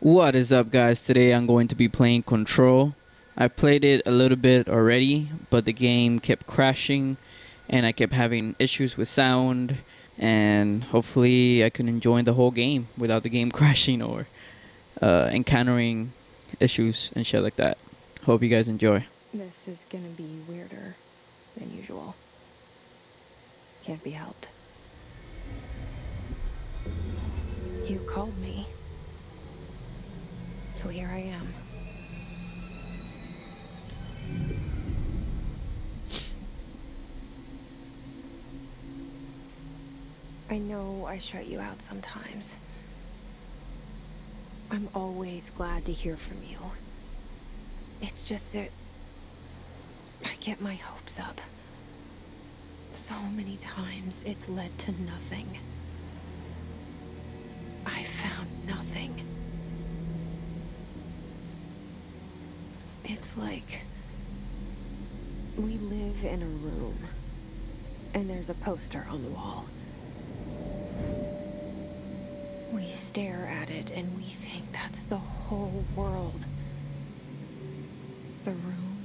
What is up, guys? Today I'm going to be playing Control. I played it a little bit already, but the game kept crashing and I kept having issues with sound. And hopefully, I can enjoy the whole game without the game crashing or uh, encountering issues and shit like that. Hope you guys enjoy. This is gonna be weirder than usual. Can't be helped. You called me. So here I am. I know I shut you out sometimes. I'm always glad to hear from you. It's just that I get my hopes up. So many times it's led to nothing. I found nothing. It's like we live in a room and there's a poster on the wall. We stare at it and we think that's the whole world. The room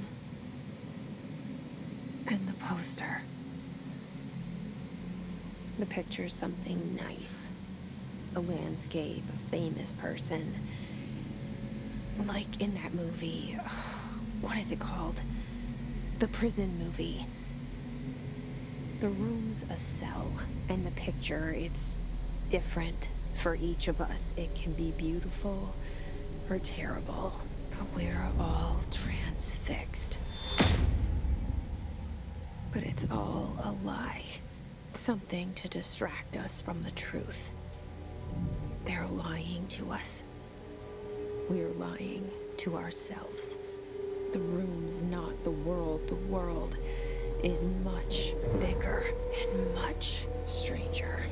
and the poster. The picture's something nice. A landscape, a famous person. Like in that movie. What is it called? The prison movie. The room's a cell, and the picture, it's different for each of us. It can be beautiful or terrible, but we're all transfixed. But it's all a lie. Something to distract us from the truth. They're lying to us. We're lying to ourselves. The room's not the world. The world is much bigger and much stranger.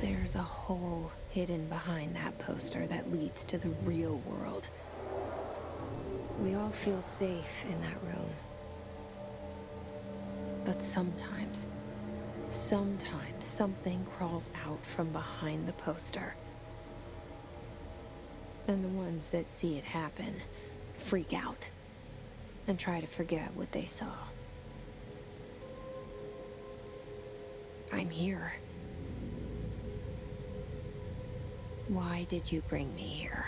There's a hole hidden behind that poster that leads to the real world. We all feel safe in that room. But sometimes, sometimes something crawls out from behind the poster. And the ones that see it happen freak out and try to forget what they saw. I'm here. Why did you bring me here?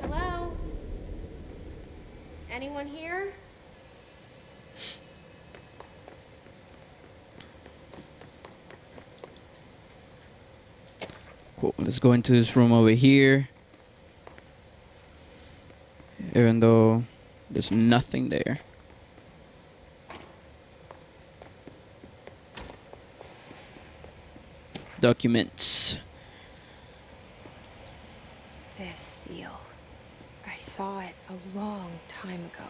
Hello? Anyone here? Cool. Let's go into this room over here. Even though there's nothing there. Documents. This seal. I saw it a long time ago.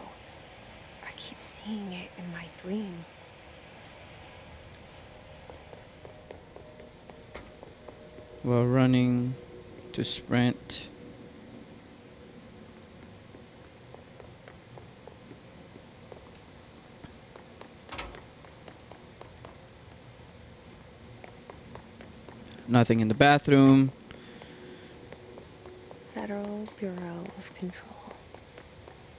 I keep seeing it in my dreams. While running to sprint. Nothing in the bathroom. Federal Bureau of Control.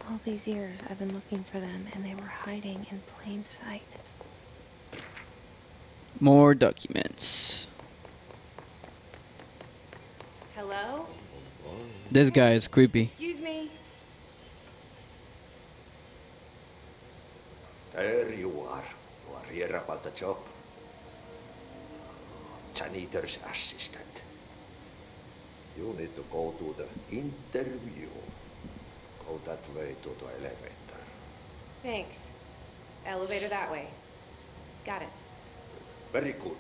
All these years I've been looking for them and they were hiding in plain sight. More documents. This guy is creepy. Excuse me? There you are. You are here about the job. Janitor's assistant. You need to go to the interview. Go that way to the elevator. Thanks. Elevator that way. Got it. Very good.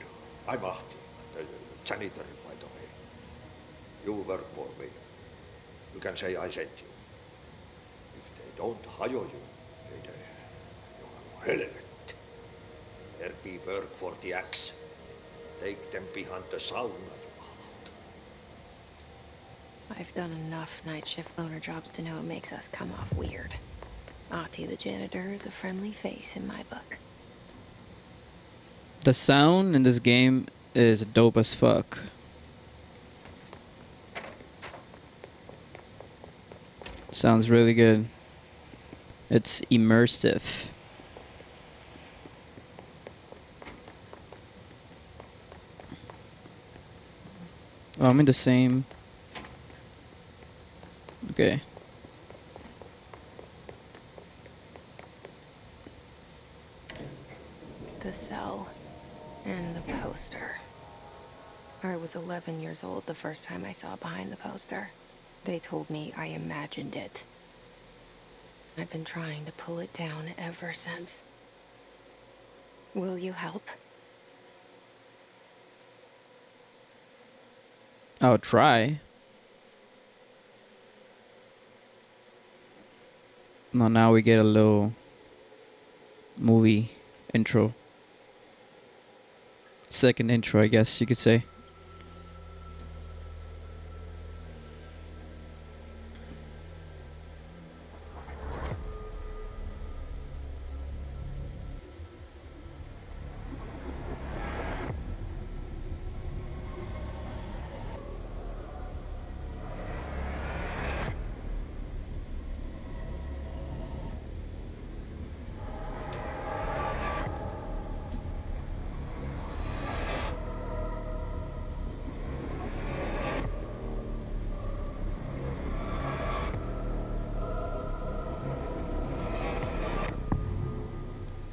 I'm Ahti, the janitor, by the way. You work for me. You can say I sent you. If they don't hire you, then uh, you are helvet. There be work for the axe. Take them behind the sauna, you out. I've done enough night shift loner jobs to know it makes us come off weird. Ahti the janitor is a friendly face in my book. The sound in this game is dope as fuck. Sounds really good. It's immersive. Oh, I'm in the same. Okay. The cell and the poster. I was 11 years old the first time I saw behind the poster. They told me I imagined it. I've been trying to pull it down ever since. Will you help? I'll try. No, now we get a little movie intro. Second intro, I guess you could say.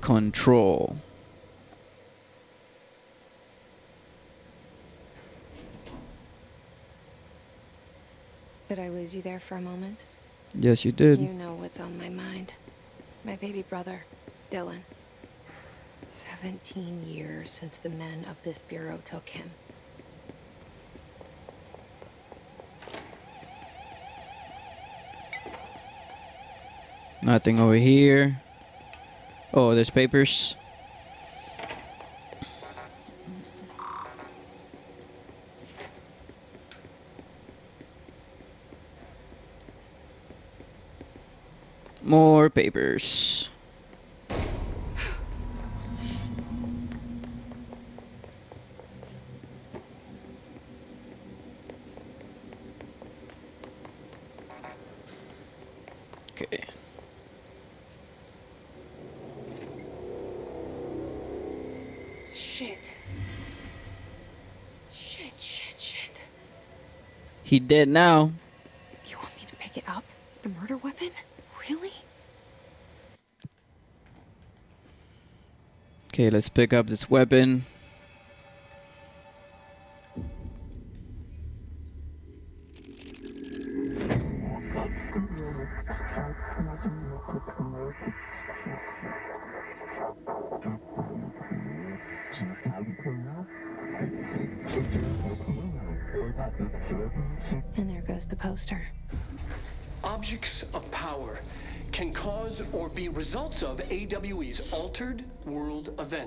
Control. Did I lose you there for a moment? Yes, you did. You know what's on my mind. My baby brother, Dylan. 17 years since the men of this bureau took him. Nothing over here. Oh, there's papers. More papers. Okay. Shit. Shit, shit, shit. He dead now. You want me to pick it up? The murder weapon? Really? Okay, let's pick up this weapon.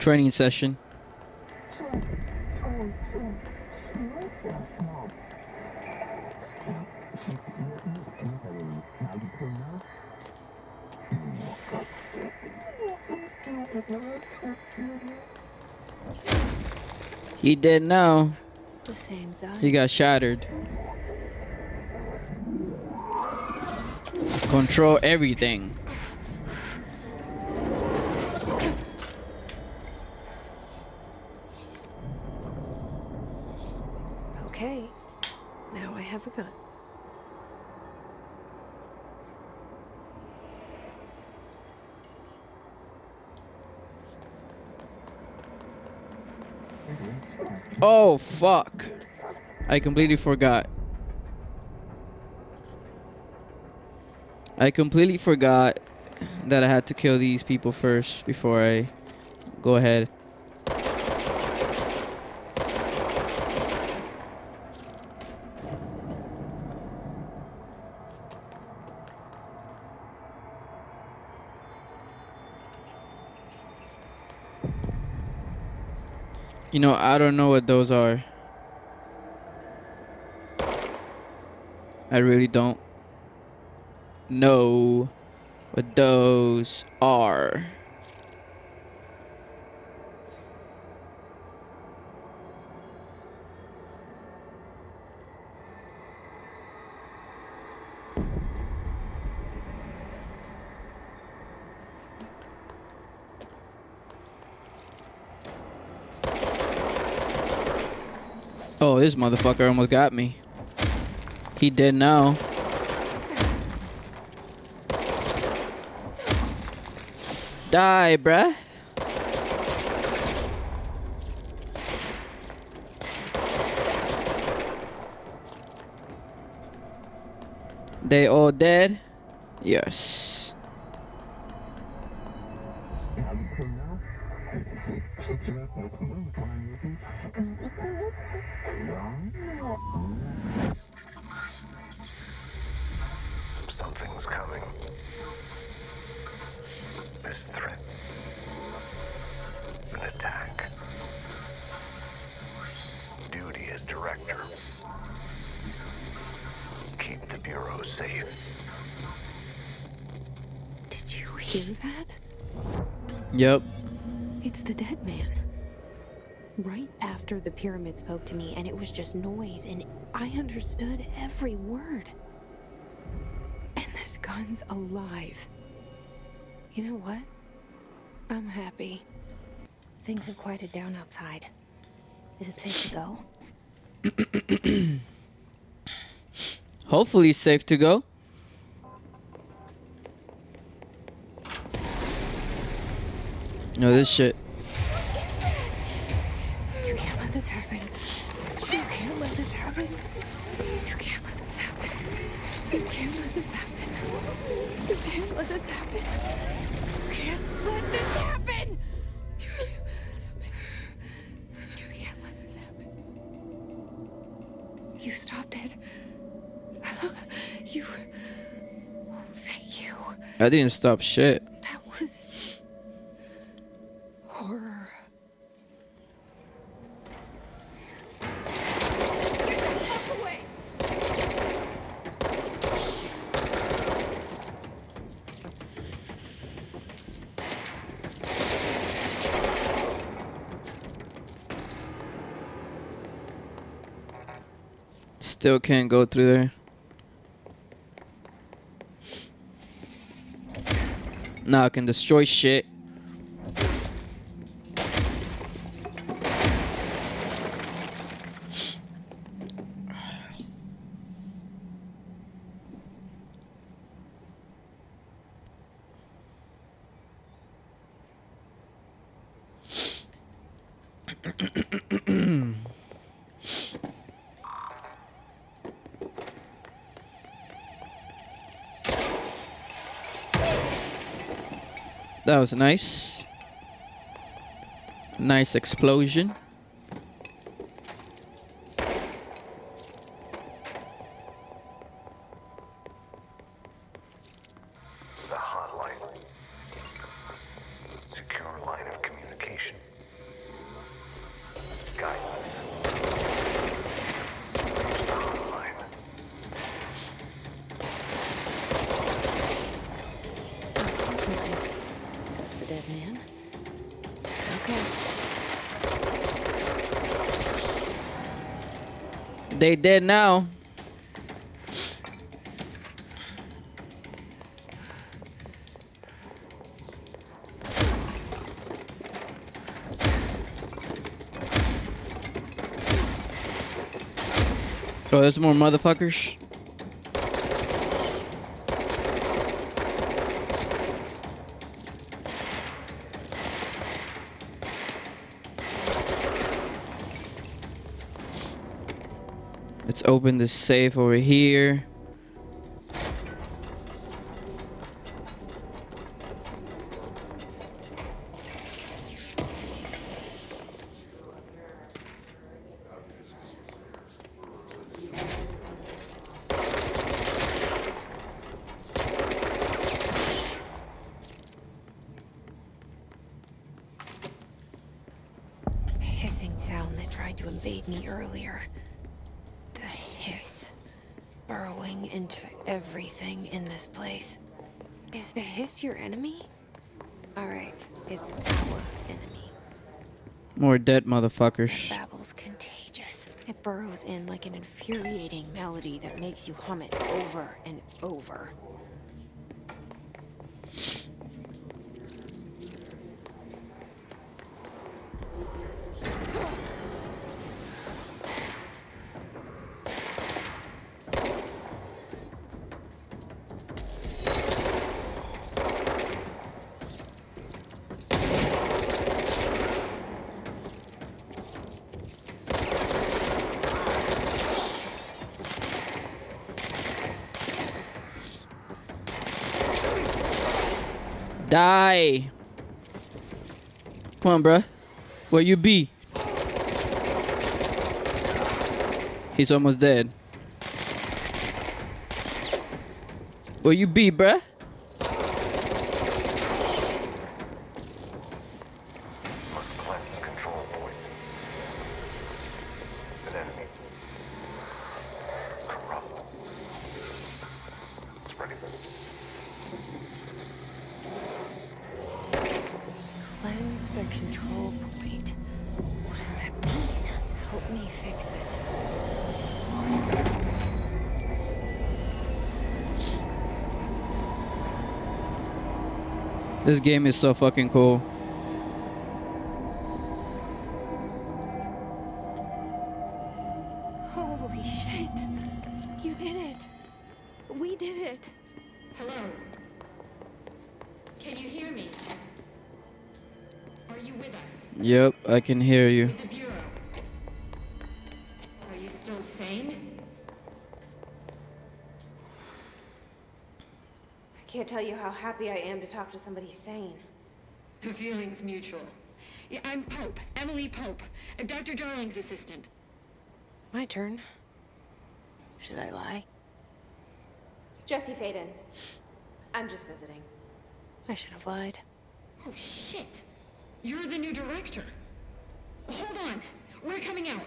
Training session. He did now. The same guy. He got shattered. Control everything. Okay. Oh fuck. I completely forgot. I completely forgot that I had to kill these people first before I go ahead. You know, I don't know what those are. I really don't know what those are. Oh, this motherfucker almost got me. He did now. Die, bruh. They all dead? Yes. After the pyramid spoke to me, and it was just noise, and I understood every word. And this gun's alive. You know what? I'm happy. Things have quieted down outside. Is it safe to go? Hopefully safe to go. No, this shit. You can't let this happen. You can't let this happen. You can't let this happen. You can't let this happen. You can't let this happen. You can't let this happen. You can't let this happen. You can't let this happen. You stopped it. You. Oh, thank you. I didn't stop shit. That was horror. Still can't go through there. Now I can destroy shit. Was nice. Nice explosion. They dead now. Oh, there's more motherfuckers. Let's open the safe over here. hissing sound that tried to invade me earlier. The hiss. Burrowing into everything in this place. Is the hiss your enemy? Alright, it's our enemy. More dead motherfuckers. Babble's contagious. It burrows in like an infuriating melody that makes you hum it over and over. Die. Come on, bruh. Where you be? He's almost dead. Where you be, bruh? This game is so fucking cool. Holy shit! You did it! We did it! Hello? Can you hear me? Are you with us? Yep, I can hear you. Happy I am to talk to somebody sane. The feeling's mutual. Yeah, I'm Pope, Emily Pope, Dr. Darling's assistant. My turn. Should I lie? Jesse Faden. I'm just visiting. I should have lied. Oh, shit. You're the new director. Hold on. We're coming out.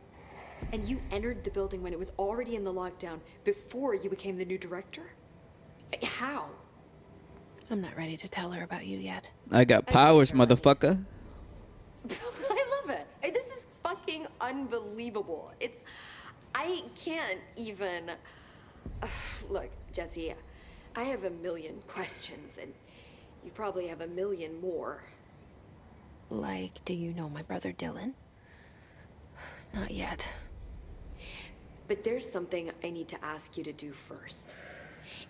And you entered the building when it was already in the lockdown before you became the new director? Uh, How? I'm not ready to tell her about you yet. I got powers, told her. motherfucker. I love it. This is fucking unbelievable. It's. I can't even. Look, Jesse, I have a million questions, and you probably have a million more. Like, do you know my brother Dylan? Not yet. But there's something I need to ask you to do first.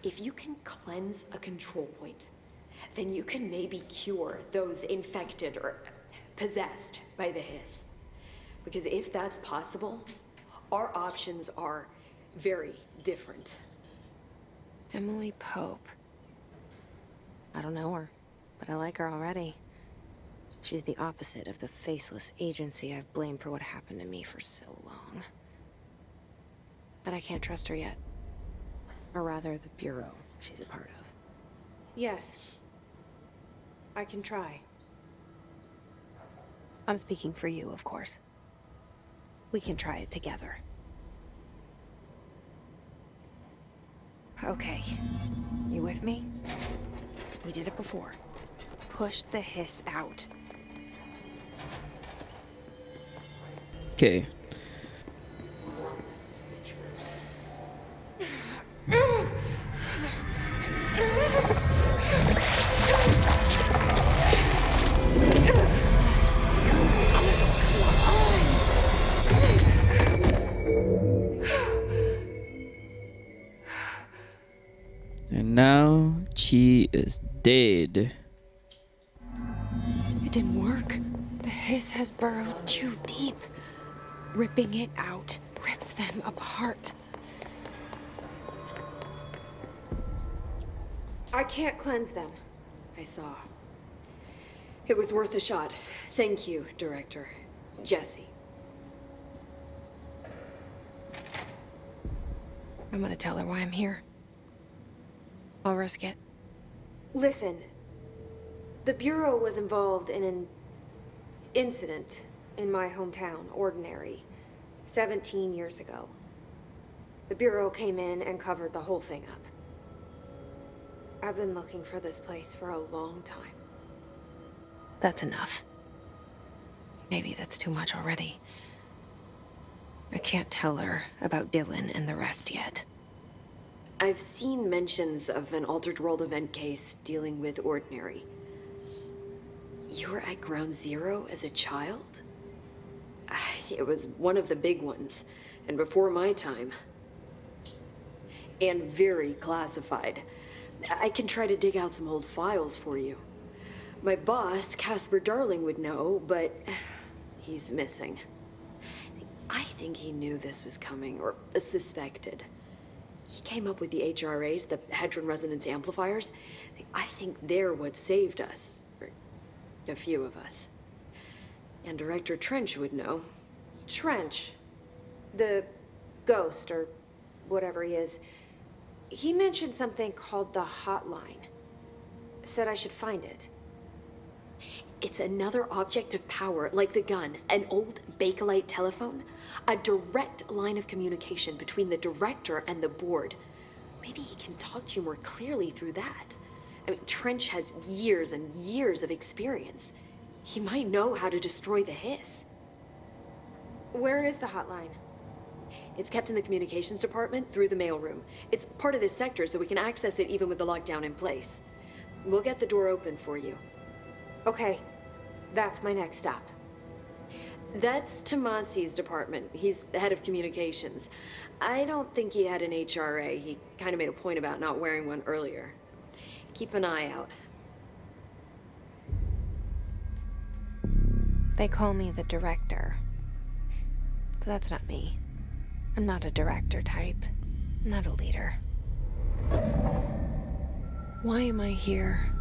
If you can cleanse a control point, then you can maybe cure those infected or possessed by the hiss. Because if that's possible, our options are very different. Emily Pope. I don't know her, but I like her already. She's the opposite of the faceless agency I've blamed for what happened to me for so long. But I can't trust her yet. Or rather, the Bureau she's a part of. Yes. I can try. I'm speaking for you, of course. We can try it together. Okay. You with me? We did it before. Push the hiss out. Okay. And now she is dead. It didn't work. The hiss has burrowed too deep. Ripping it out rips them apart. I can't cleanse them. I saw. It was worth a shot. Thank you, Director. Jesse. I'm gonna tell her why I'm here. I'll risk it. Listen, the Bureau was involved in an incident in my hometown, Ordinary, 17 years ago. The Bureau came in and covered the whole thing up. I've been looking for this place for a long time. That's enough. Maybe that's too much already. I can't tell her about Dylan and the rest yet. I've seen mentions of an Altered World event case dealing with Ordinary. You were at Ground Zero as a child? It was one of the big ones, and before my time. And very classified. I can try to dig out some old files for you. My boss, Casper Darling, would know, but he's missing. I think he knew this was coming, or suspected. He came up with the HRAs, the Hedron Resonance Amplifiers. I think they're what saved us. Or a few of us. And Director Trench would know. Trench, the ghost, or whatever he is, he mentioned something called the Hotline. Said I should find it. It's another object of power, like the gun, an old Bakelite telephone. A direct line of communication between the director and the board. Maybe he can talk to you more clearly through that. I mean, Trench has years and years of experience. He might know how to destroy the hiss. Where is the hotline? It's kept in the communications department through the mailroom. It's part of this sector, so we can access it even with the lockdown in place. We'll get the door open for you. Okay, that's my next stop. That's Tommasi's department. He's the head of communications. I don't think he had an HRA. He kind of made a point about not wearing one earlier. Keep an eye out. They call me the director. But that's not me. I'm not a director type. I'm not a leader. Why am I here?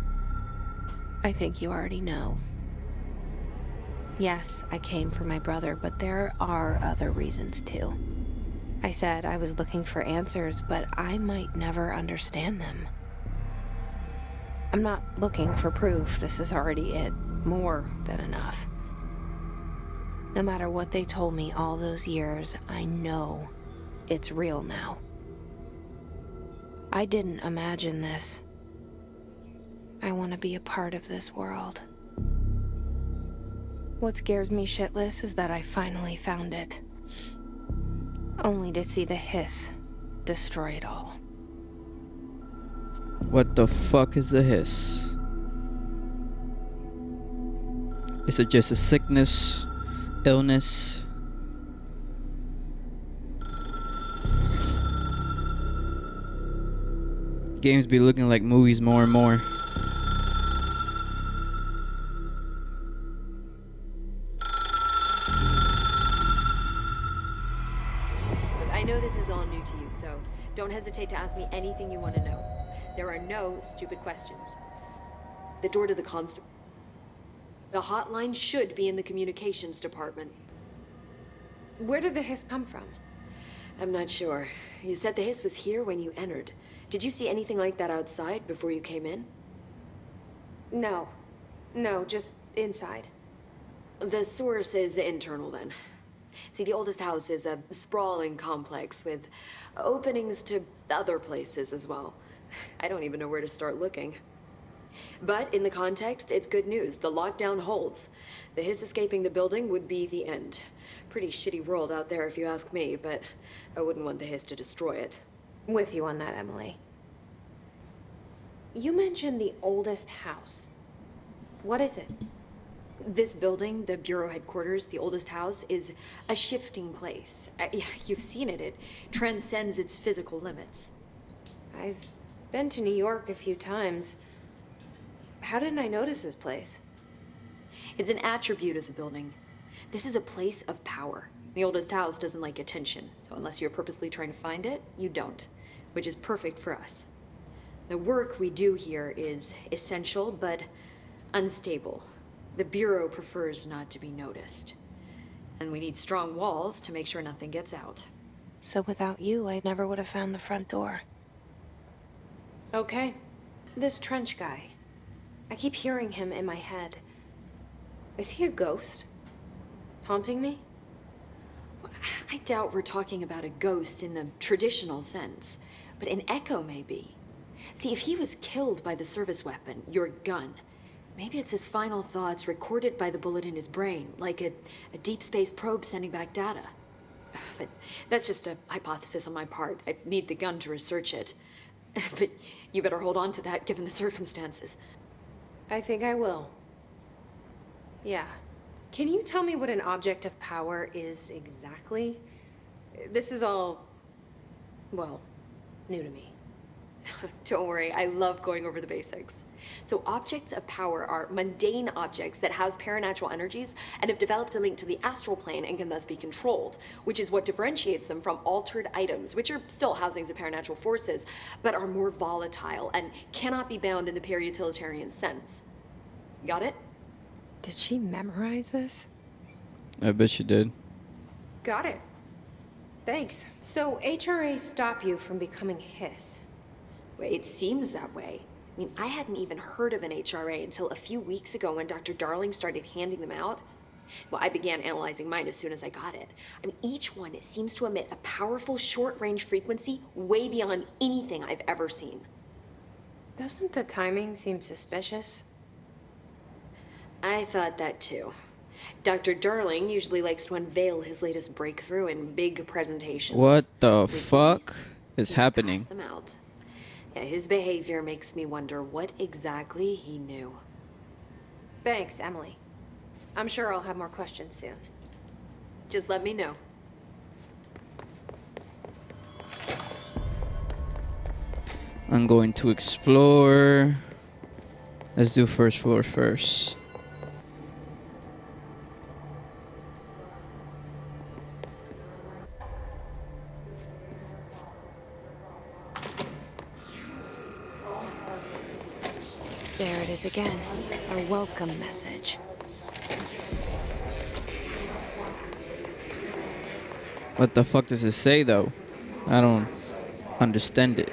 I think you already know. Yes, I came for my brother, but there are other reasons too. I said I was looking for answers, but I might never understand them. I'm not looking for proof. This is already it. More than enough. No matter what they told me all those years, I know it's real now. I didn't imagine this. I want to be a part of this world. What scares me shitless is that I finally found it. Only to see the hiss destroy it all. What the fuck is a hiss? Is it just a sickness, illness? Games be looking like movies more and more. Look, I know this is all new to you, so don't hesitate to ask me anything you want to know. There are no stupid questions. The door to the constable. The hotline should be in the communications department. Where did the hiss come from? I'm not sure. You said the hiss was here when you entered. Did you see anything like that outside before you came in? No. No, just inside. The source is internal then. See, the oldest house is a sprawling complex with openings to other places as well. I don't even know where to start looking. But in the context, it's good news. The lockdown holds. The hiss escaping the building would be the end. Pretty shitty world out there if you ask me, but I wouldn't want the hiss to destroy it. With you on that, Emily. You mentioned the oldest house. What is it? This building, the Bureau headquarters, the oldest house, is a shifting place. Uh, you've seen it. It transcends its physical limits. I've been to New York a few times. How didn't I notice this place? It's an attribute of the building. This is a place of power. The oldest house doesn't like attention, so unless you're purposely trying to find it, you don't, which is perfect for us. The work we do here is essential, but unstable. The Bureau prefers not to be noticed. And we need strong walls to make sure nothing gets out. So without you, I never would have found the front door. Okay. This trench guy. I keep hearing him in my head. Is he a ghost? Haunting me? I doubt we're talking about a ghost in the traditional sense, but an echo maybe. See, if he was killed by the service weapon, your gun, maybe it's his final thoughts recorded by the bullet in his brain, like a, a deep space probe sending back data. But that's just a hypothesis on my part. I'd need the gun to research it. But you better hold on to that given the circumstances. I think I will. Yeah. Can you tell me what an object of power is exactly? This is all, well, new to me. Don't worry, I love going over the basics. So, objects of power are mundane objects that house paranatural energies and have developed a link to the astral plane and can thus be controlled, which is what differentiates them from altered items, which are still housings of paranatural forces, but are more volatile and cannot be bound in the pure utilitarian sense. Got it? Did she memorize this? I bet she did. Got it. Thanks. So, HRA stop you from becoming Hiss. Well, It seems that way. I mean, I hadn't even heard of an HRA until a few weeks ago when Dr. Darling started handing them out. Well, I began analyzing mine as soon as I got it. I mean, each one seems to emit a powerful short range frequency way beyond anything I've ever seen. Doesn't the timing seem suspicious? I thought that too. Dr. Darling usually likes to unveil his latest breakthrough in big presentations. What the With fuck these, is happening? them out. Yeah, his behavior makes me wonder what exactly he knew. Thanks, Emily. I'm sure I'll have more questions soon. Just let me know. I'm going to explore. Let's do first floor first. Again. A welcome message. What the fuck does it say though? I don't understand it.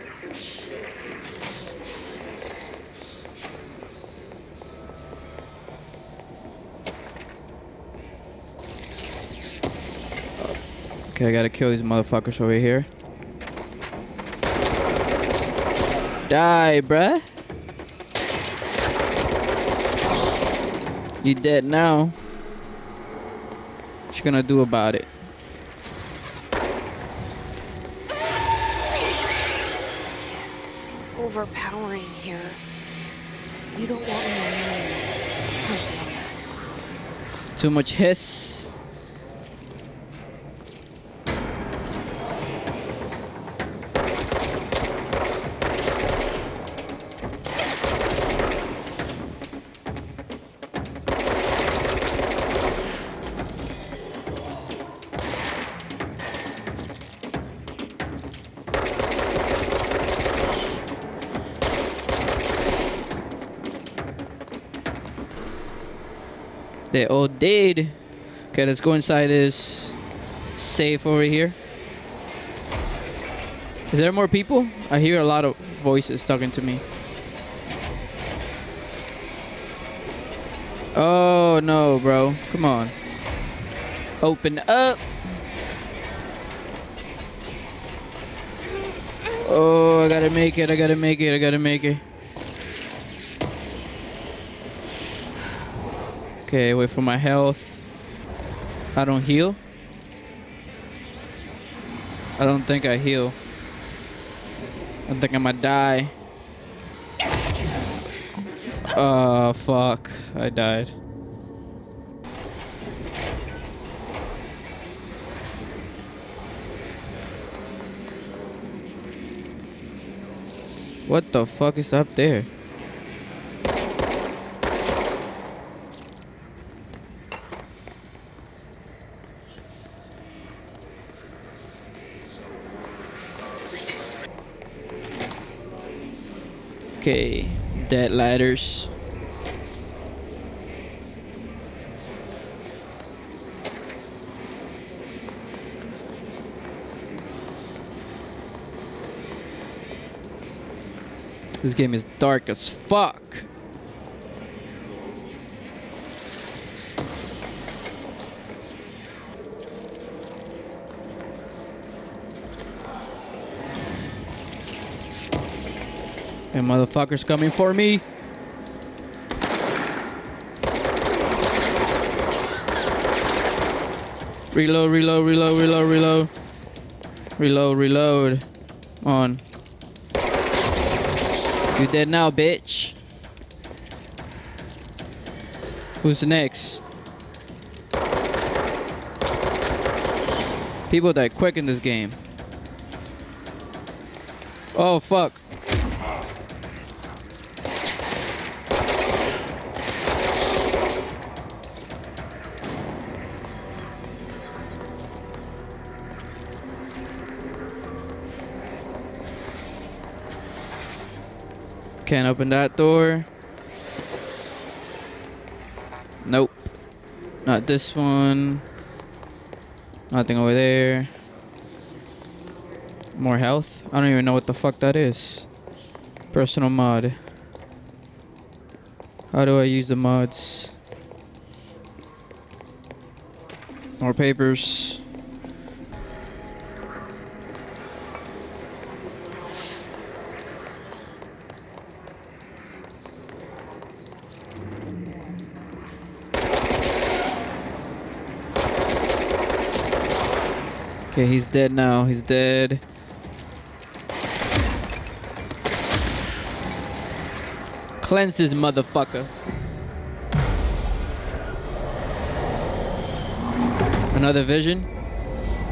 Okay, I gotta kill these motherfuckers over here. Die, bruh. You dead now. What you gonna do about it? Yes, it's overpowering here. You don't want me. I know. Too much hiss. They all did. Okay, let's go inside this safe over here. Is there more people? I hear a lot of voices talking to me. Oh no, bro. Come on. Open up. Oh, I gotta make it. I gotta make it. I gotta make it. Okay, wait for my health. I don't heal. I don't think I heal. I think I'm gonna die. Oh, fuck. I died. What the fuck is up there? Okay, dead ladders. This game is dark as fuck. And motherfuckers coming for me. Reload, reload, reload, reload, reload. Reload, reload. On. You dead now, bitch. Who's next? People die quick in this game. Oh, fuck. Can't open that door. Nope. Not this one. Nothing over there. More health? I don't even know what the fuck that is. Personal mod. How do I use the mods? More papers. Okay, he's dead now. He's dead. Cleanse this motherfucker. Another vision?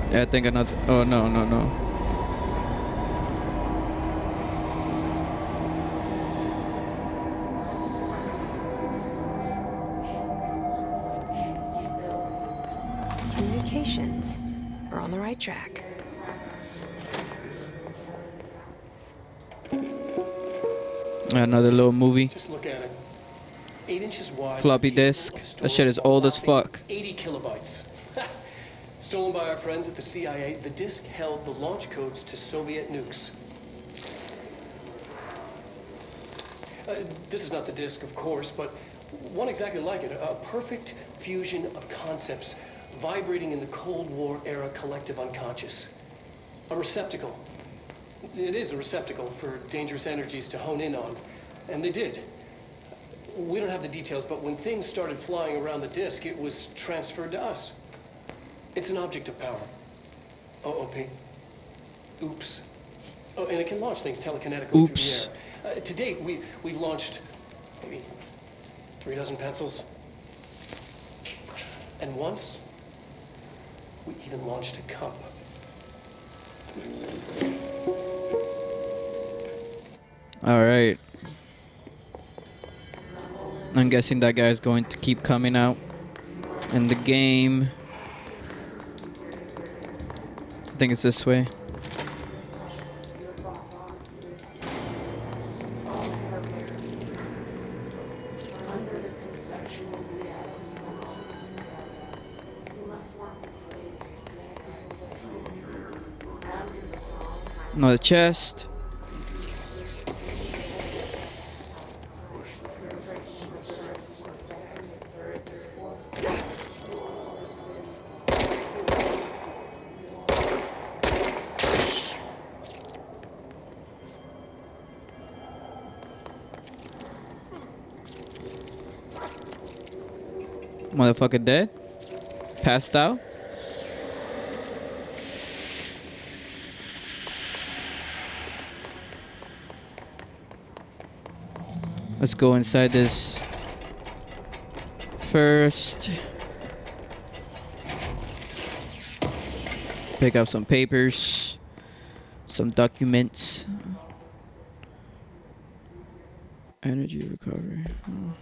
Yeah, I think another. Oh, no, no, no. Another little movie. Just look at it. Eight inches wide. Floppy disk. That shit is old as fuck. 80 kilobytes. Stolen by our friends at the CIA, the disk held the launch codes to Soviet nukes. Uh, this is not the disk, of course, but one exactly like it. A perfect fusion of concepts vibrating in the Cold War era collective unconscious. A receptacle. It is a receptacle for dangerous energies to hone in on. And they did. We don't have the details, but when things started flying around the disk, it was transferred to us. It's an object of power. OOP. Oops. Oh, and it can launch things telekinetically through the air. Uh, to date, we, we've launched maybe three dozen pencils. And once, we even launched a cup. Alright. I'm guessing that guy's going to keep coming out. in the game... I think it's this way. Another chest. Motherfucker dead? Passed out? Let's go inside this first. Pick up some papers, some documents. Energy recovery. Oh.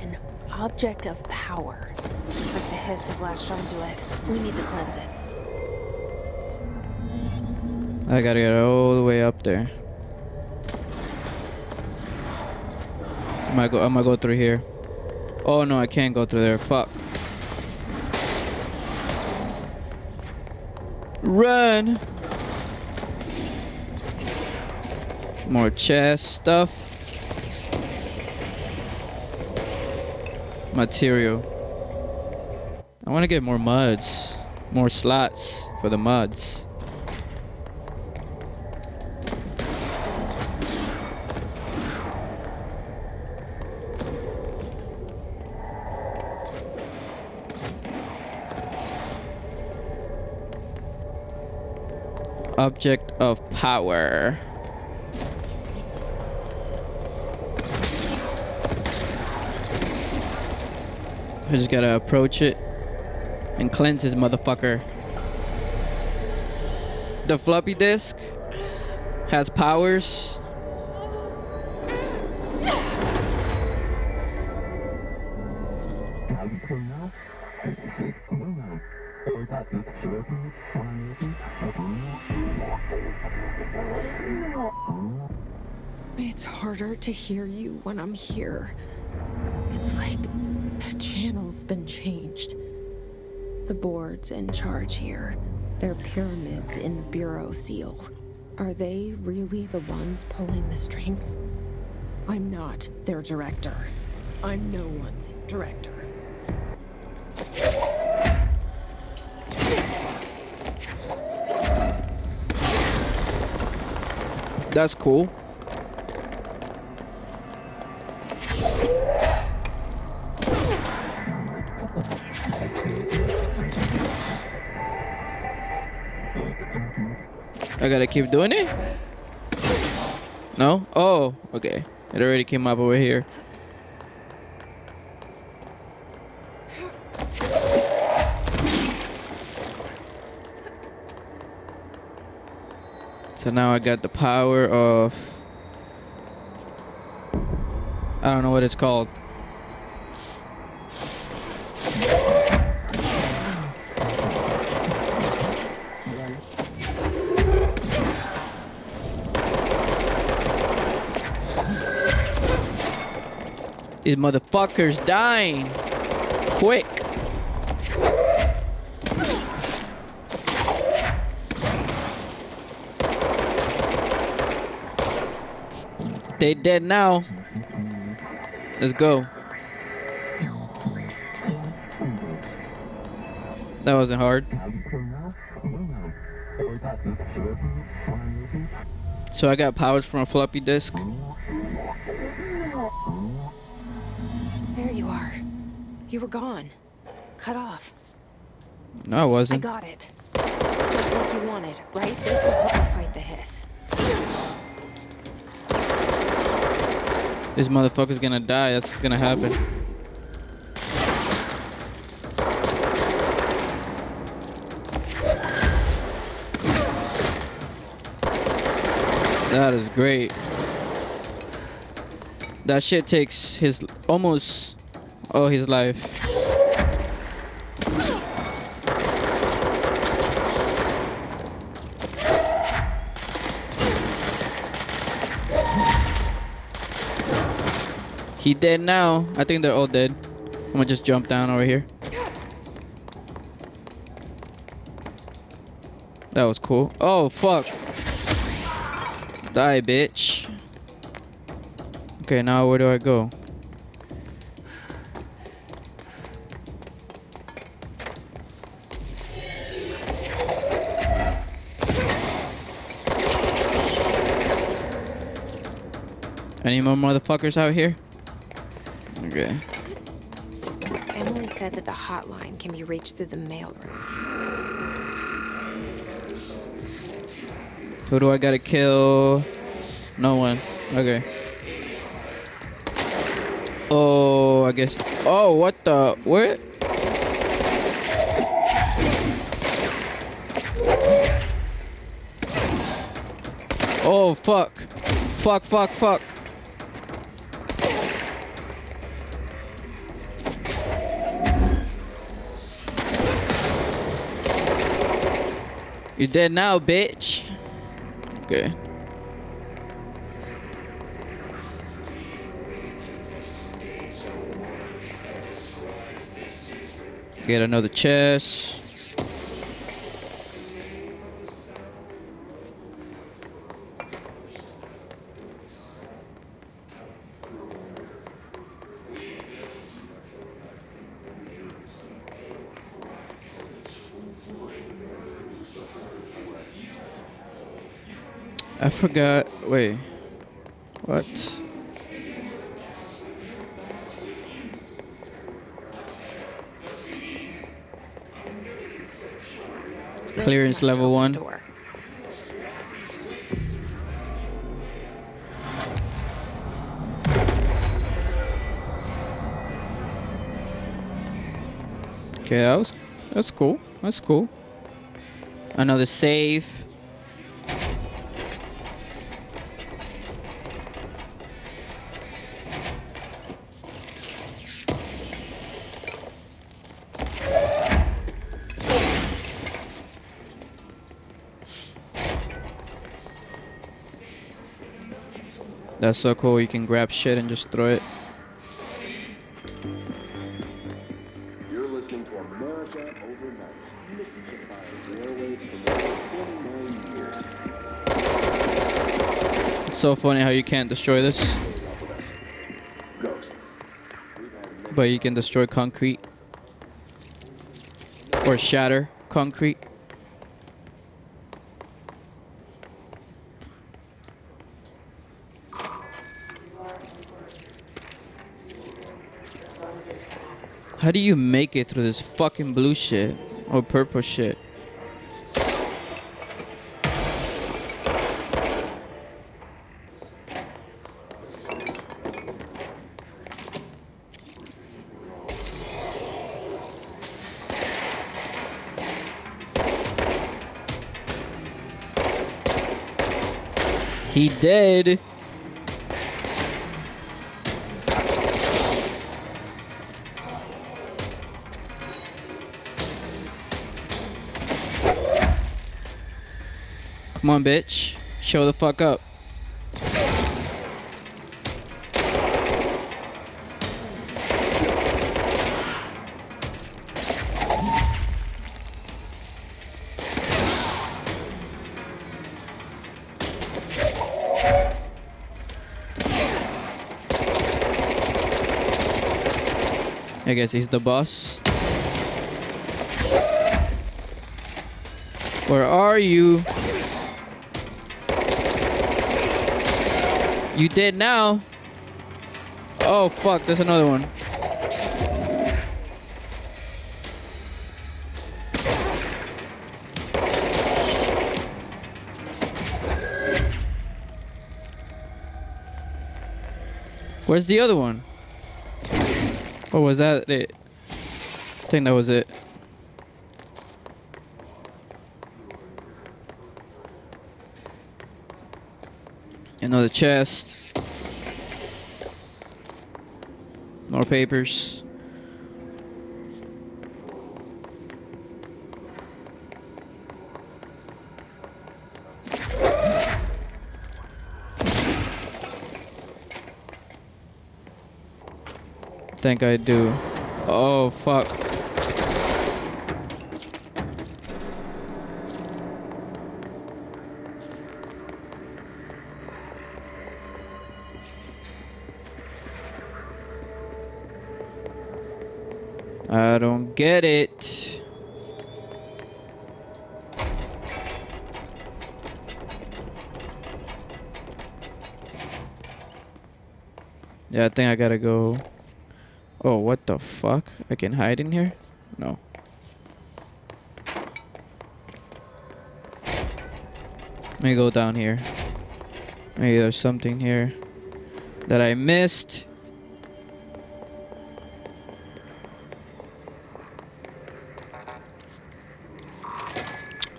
An object of power. Looks like the Hiss have latched onto it. We need to cleanse it. I gotta get all the way up there. I might go. I'm gonna go through here. Oh no, I can't go through there. Fuck. Run. More chest stuff. Material. I want to get more mods. More slots for the mods. Object of power. I just gotta approach it and cleanse this motherfucker. The floppy disk has powers. It's harder to hear you when I'm here. It's like channel's been changed. The board's in charge here. They're pyramids in the Bureau seal. Are they really the ones pulling the strings? I'm not their director. I'm no one's director. That's cool. I gotta keep doing it? No? Oh, okay. It already came up over here. So now I got the power of I don't know what it's called. These motherfuckers dying. Quick. They dead now. Let's go. That wasn't hard. So I got powers from a floppy disk. Gone. Cut off. No, I wasn't. I got it. Just like you wanted, right? This will help me fight the hiss. This motherfucker's gonna die. That's what's gonna happen. That is great. That shit takes his almost all his life. He dead now. I think they're all dead. I'm gonna just jump down over here. That was cool. Oh, fuck. Die, bitch. Okay, now where do I go? Any more motherfuckers out here? Okay. Emily said that the hotline can be reached through the mailroom. Who do I gotta kill? No one. Okay. Oh, I guess. Oh, what the? Where? Oh, fuck. Fuck, fuck, fuck. You dead now, bitch. Okay. Get another chest. Forgot. Wait. What? This Clearance level one. door. Okay, that was that's cool. That's cool. Another save. That's so cool. You can grab shit and just throw it. You're listening to America Overnight, mystifying airwaves for more than 29 years. It's so funny how you can't destroy this, Up with us. Ghosts. We've had many but you can destroy concrete or shatter concrete. How do you make it through this fucking blue shit or purple shit? He dead. Come on, bitch. Show the fuck up. I guess he's the boss. Where are you? You did now? Oh fuck, there's another one. Where's the other one? Or was that it? I think that was it. Another chest. More papers. think I do. Oh fuck. Get it. Yeah, I think I gotta go. Oh, what the fuck? I can hide in here? No. Let me go down here. Maybe there's something here that I missed.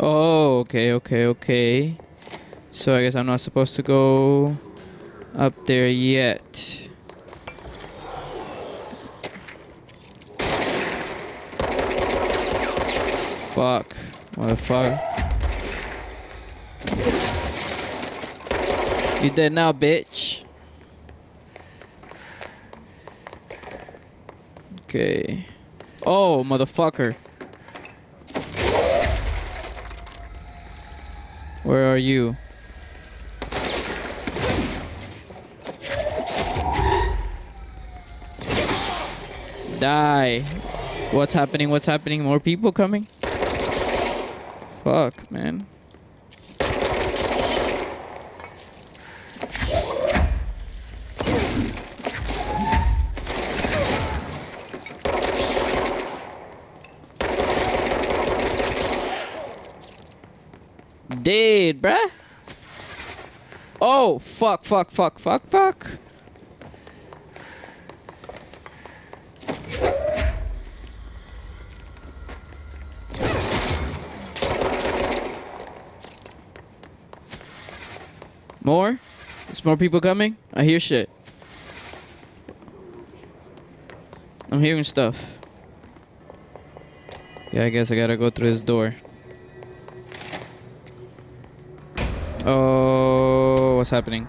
Oh, okay, okay, okay. So I guess I'm not supposed to go up there yet. Fuck. Motherfucker. You dead now, bitch. Okay. Oh, motherfucker. Where are you? Die. What's happening? What's happening? More people coming? Fuck, man. Dead, bruh. Oh, fuck, fuck, fuck, fuck, fuck. More? There's more people coming? I hear shit. I'm hearing stuff. Yeah, I guess I gotta go through this door. Oh, what's happening?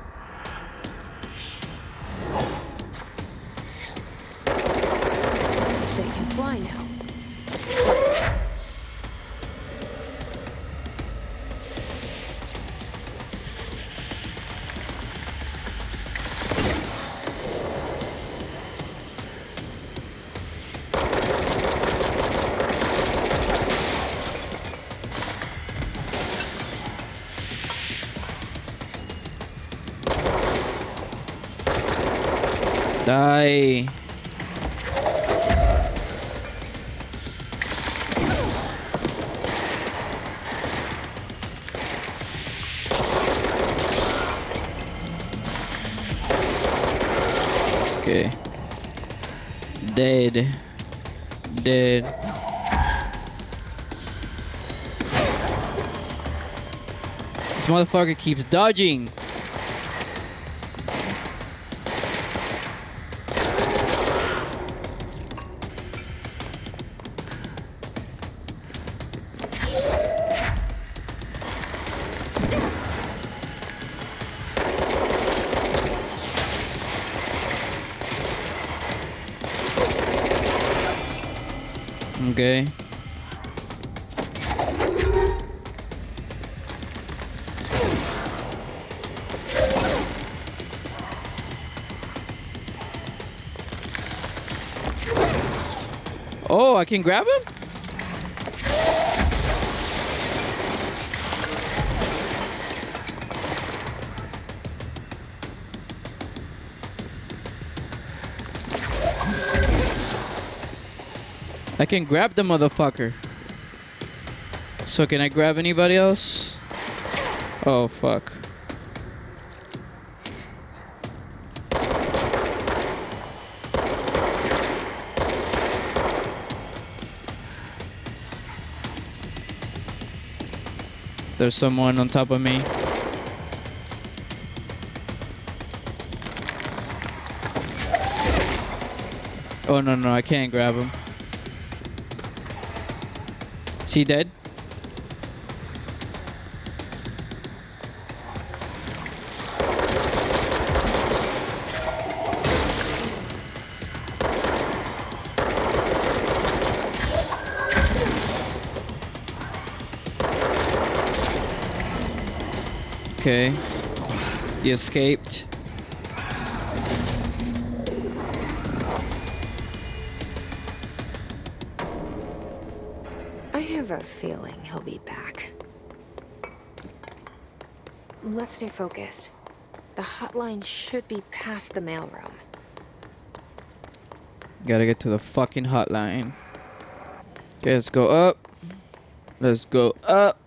Die. Okay. Dead. Dead. This motherfucker keeps dodging. Can grab him? I can grab the motherfucker. So can I grab anybody else? Oh fuck. There's someone on top of me. Oh no no, I can't grab him. Is he dead? He escaped. I have a feeling he'll be back. Let's stay focused. The hotline should be past the mailroom. Gotta get to the fucking hotline. Okay, let's go up. Let's go up.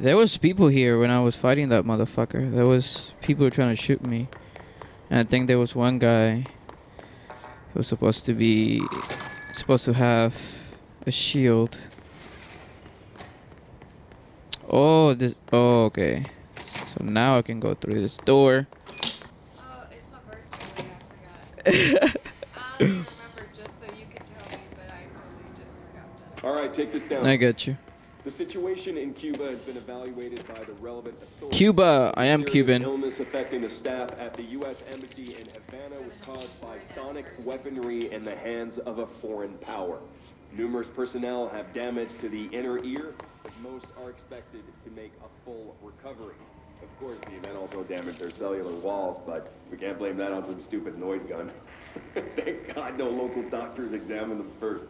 There was people here when I was fighting that motherfucker. There was people trying to shoot me. And I think there was one guy who was supposed to be supposed to have a shield. Oh, this oh okay. So now I can go through this door. Oh, it's my birthday. I forgot. Um, I remember just so you could tell me, but I really just forgot that. All right, take this down. I got you. The situation in Cuba has been evaluated by the relevant authorities. Cuba, I am Cuban. Illness affecting the staff at the U.S. Embassy in Havana was caused by sonic weaponry in the hands of a foreign power. Numerous personnel have damage to the inner ear, but most are expected to make a full recovery. Of course, the event also damaged their cellular walls, but we can't blame that on some stupid noise gun. Thank God no local doctors examined them first.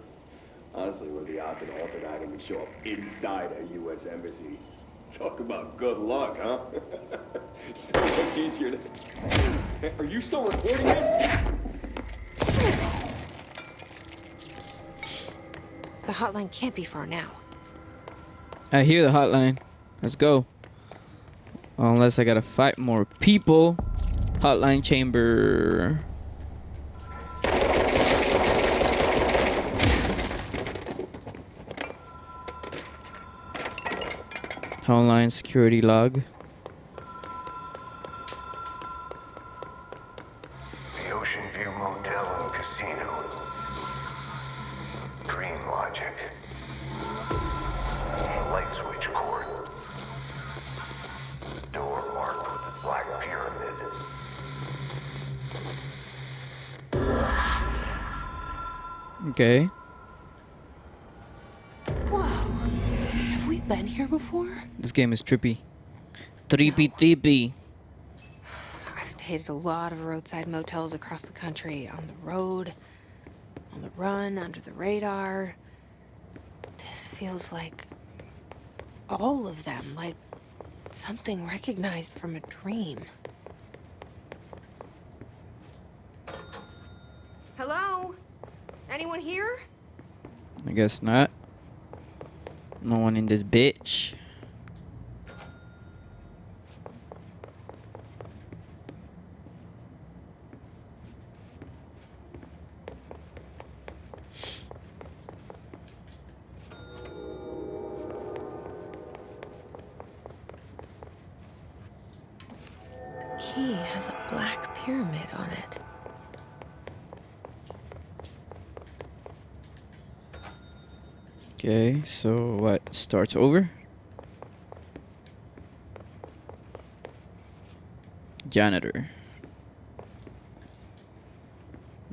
Honestly, what are the odds an altered item would show up inside a U.S. embassy? Talk about good luck, huh? so much easier to... Hey, are you still recording this? The hotline can't be far now. I hear the hotline. Let's go. Unless I gotta fight more people. Hotline chamber. Hotline security log. Before? This game is trippy. Trippy trippy. I've stayed at a lot of roadside motels across the country, on the road, on the run, under the radar. This feels like all of them, like something recognized from a dream. Hello? Anyone here? I guess not. No one in this bitch. Starts over? Janitor.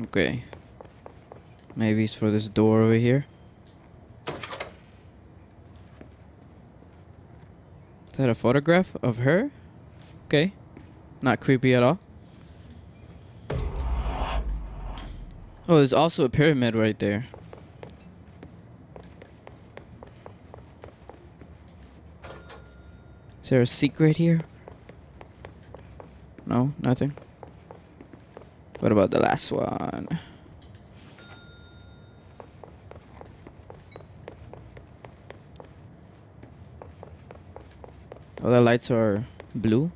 Okay. Maybe it's for this door over here. Is that a photograph of her? Okay. Not creepy at all. Oh, there's also a pyramid right there. Is there a secret here? No, nothing. What about the last one? Oh, the lights are blue.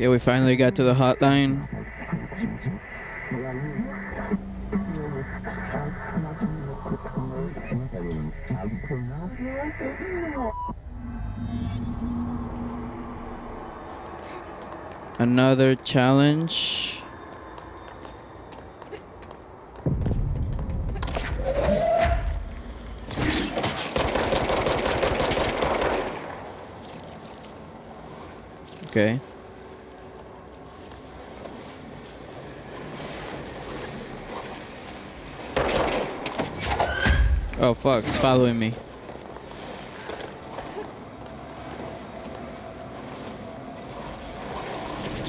Okay, we finally got to the hotline. Another challenge. Okay. Fuck, it's following me.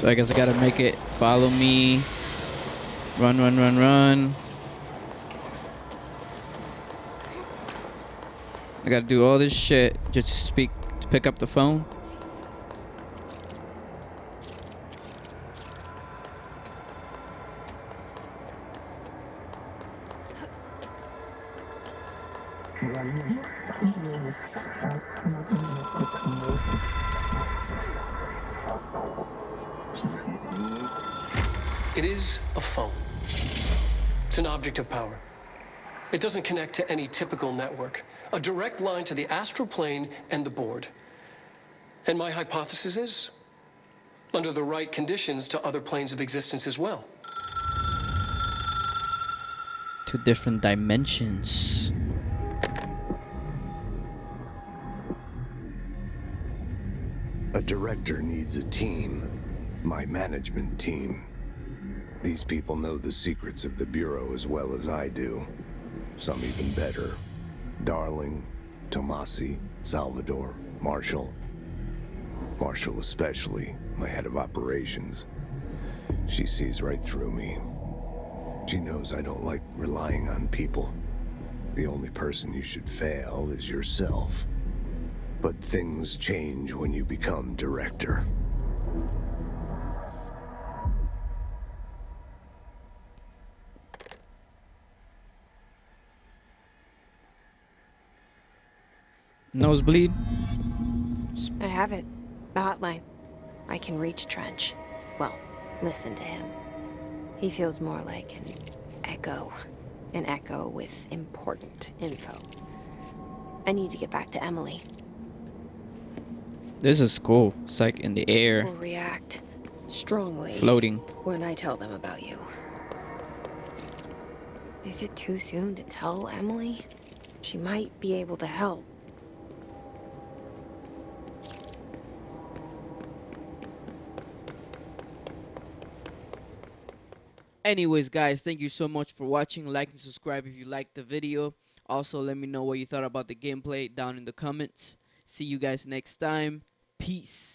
So I guess I gotta make it follow me. Run, run, run, run. I gotta do all this shit just to speak to pick up the phone. It is a phone. It's an object of power. It doesn't connect to any typical network. A direct line to the astral plane and the board. And my hypothesis is, under the right conditions, to other planes of existence as well. To different dimensions. A director needs a team. My management team. These people know the secrets of the Bureau as well as I do. Some even better. Darling, Tommasi, Salvador, Marshall. Marshall especially, my head of operations. She sees right through me. She knows I don't like relying on people. The only person you should fail is yourself. But things change when you become director. Nosebleed? I have it. The hotline. I can reach Trench. Well, listen to him. He feels more like an echo. An echo with important info. I need to get back to Emily. This is cool. It's like in the air, Will react strongly floating. when I tell them about you. Is it too soon to tell Emily? She might be able to help. anyways guys thank you so much for watching. Like and subscribe if you liked the video. Also let me know what you thought about the gameplay down in the comments. See you guys next time. Peace.